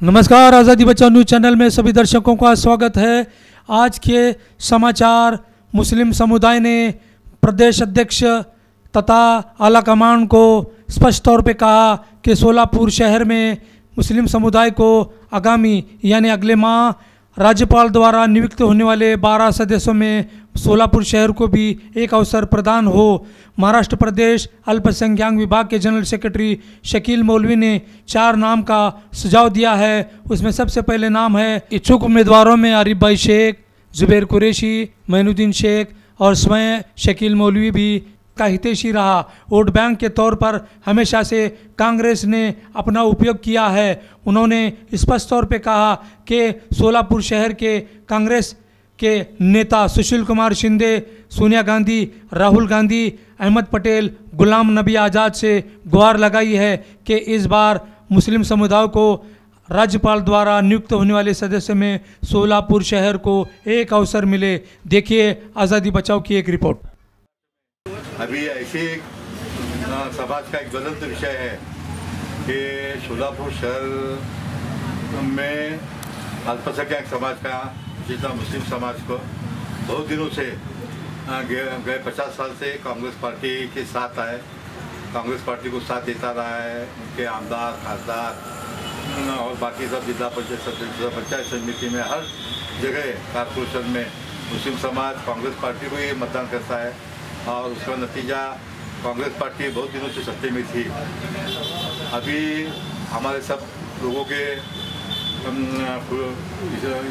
नमस्कार, आज़ादी बच्चा, न्यूज़ चैनल में सभी दर्शकों का स्वागत है। आज के समाचार, मुस्लिम समुदाय ने प्रदेश अध्यक्ष तथा आला कमान को स्पष्ट तौर पे कहा कि सोलापुर शहर में मुस्लिम समुदाय को आगामी, यानी अगले माह राज्यपाल द्वारा नियुक्त होने वाले 12 सदस्यों में सोलापुर शहर को भी एक अवसर प्रदान हो। महाराष्ट्र प्रदेश अल्पसंख्यक विभाग के जनरल सेक्रेटरी शकील मौलवी ने चार नाम का सुझाव दिया है। उसमें सबसे पहले नाम है इच्छुक उम्मीदवारों में आरिफ भाई शेख, जुबैर कुरैशी, मैनुद्दीन शेख और स्वयं शकील मौलवी भी का हितैषी रहा। वोट बैंक के तौर पर हमेशा से कांग्रेस ने अपना उपयोग किया है। उन्होंने स्पष्ट तौर पे कहा कि सोलापुर शहर के कांग्रेस के नेता सुशील कुमार शिंदे, सोनिया गांधी, राहुल गांधी, अहमद पटेल, गुलाम नबी आज़ाद से गुहार लगाई है कि इस बार मुस्लिम समुदाय को राज्यपाल द्वारा नियुक्त होने वाले सदस्य में सोलापुर शहर को एक अवसर मिले। देखिए आज़ादी बचाओ की एक रिपोर्ट। अभी ऐसे समाज का एक ज्वलंत विषय है कि सोलापुर शहर में अल्पसंख्यक समाज का, जितना मुस्लिम समाज को बहुत दिनों से गए पचास साल से कांग्रेस पार्टी के साथ आए। कांग्रेस पार्टी को साथ देता रहा है, उनके आमदार, खासदार और बाकी सब जिला पंचायत सदस्य पंचायत समिति में हर जगह कारपोरेशन में मुस्लिम समाज, कांग्रेस पार्टी को ही मतदान करता है। और उसका नतीजा कांग्रेस पार्टी बहुत दिनों से सत्ते में थी। अभी हमारे सब लोगों के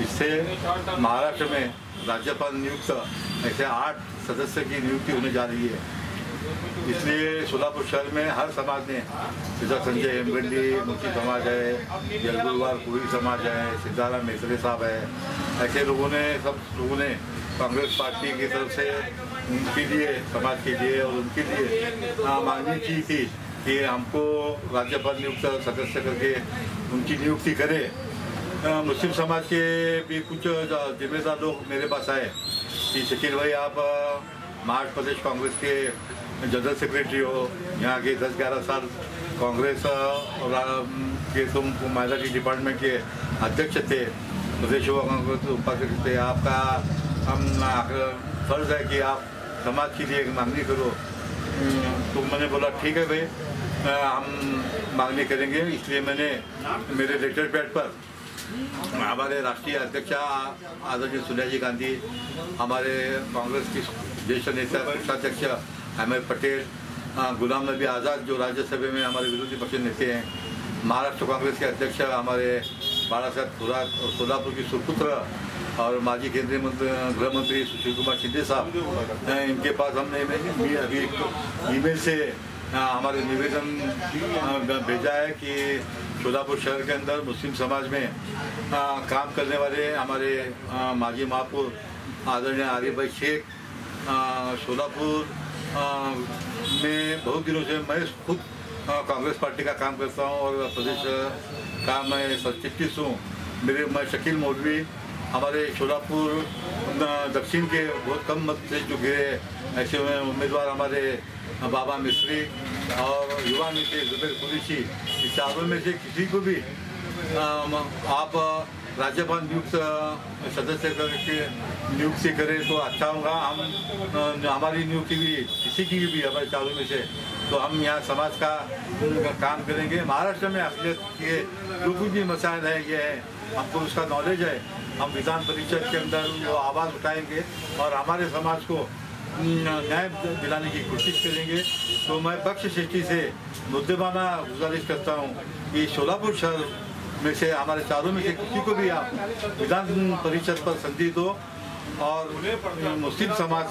इससे महाराष्ट्र में राज्यपाल नियुक्त, ऐसे आठ सदस्य की नियुक्ति होने जा रही है। इसलिए सोलापुर शहर में हर समाज ने जैसा संजय हेमगंडी, मुखी समाज है, जलगुरुवार पूरी समाज है, सिद्धाराम मेसरे साहब है, ऐसे लोगों ने, सब लोगों ने कांग्रेस पार्टी की तरफ़ से उनके लिए, समाज के लिए और उनके लिए मांगनी की थी कि हमको राज्यपाल नियुक्त सदस्य करके उनकी नियुक्ति करे। मुस्लिम समाज के भी कुछ जिम्मेदार लोग मेरे पास आए कि, शकील भाई, आप महाराष्ट्र प्रदेश कांग्रेस के जनरल सेक्रेटरी हो यहाँ के दस ग्यारह साल कांग्रेस के तुम माइनॉरिटी डिपार्टमेंट के अध्यक्ष थे प्रदेश कांग्रेस उपाध्यक्ष थे। आपका हम फ़र्ज़ है कि आप समाज के लिए मांगनी करो। हम्म, तो मैंने बोला ठीक है भाई हम मांगनी करेंगे। इसलिए मैंने मेरे लेटर पैड पर हमारे राष्ट्रीय अध्यक्ष आदरणीय सोनिया जी गांधी, हमारे कांग्रेस के ज्येष्ठ नेता पक्षाध्यक्ष अहमद पटेल गुलाम नबी आज़ाद, जो राज्यसभा में हमारे विरोधी पक्ष नेता हैं, महाराष्ट्र कांग्रेस के अध्यक्ष हमारे बाला साहब थोरात और सोलापुर के सुपुत्र और माजी केंद्रीय मंत्री, गृह मंत्री सुशील कुमार शिंदे साहब इनके पास हमने अभी ईमेल से हमारे निवेदन भेजा है कि शोलापुर शहर के अंदर मुस्लिम समाज में आ, काम करने वाले हमारे माजी महापुर आदरणीय आरिफ भाई शेख शोलापुर में बहुत दिनों से मैं खुद कांग्रेस पार्टी का काम करता हूँ और प्रदेश का मैं सचिव हूँ। मेरे मैं शकील मौलवी हमारे शोलापुर दक्षिण के बहुत कम मत से जो गिरे, ऐसे में उम्मीदवार हमारे बाबा मिश्री और युवा नेता जुबेर कुरेशी चारों में से किसी को भी आप राज्यपाल नियुक्त सदस्य करके नियुक्ति करें तो अच्छा होगा। हम हमारी नियुक्ति भी, किसी की भी हमारे चालू में से। तो हम यहाँ समाज का काम करेंगे। महाराष्ट्र में असलियत के जो कुछ भी मसाइल है, ये है। हमको उसका नॉलेज है। हम विधान परिषद के अंदर वो आवाज़ उठाएँगे और हमारे समाज को न्याय दिलाने की कोशिश करेंगे। तो मैं पक्ष सृष्टि से मुद्देबाना गुजारिश करता हूँ कि शोलापुर शहर में से, हमारे चारों में से किसी को भी आप विधान परिषद पर संधि दो और मुस्लिम समाज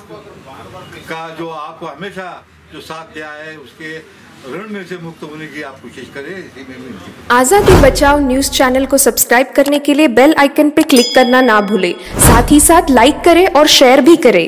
का जो आपको हमेशा जो साथ दिया है, उसके ऋण में से मुक्त होने की आप कोशिश करें, इसी में आज़ादी बचाओ न्यूज़ चैनल को सब्सक्राइब करने के लिए बेल आइकन पर क्लिक करना ना भूलें। साथ ही साथ लाइक करें और शेयर भी करें।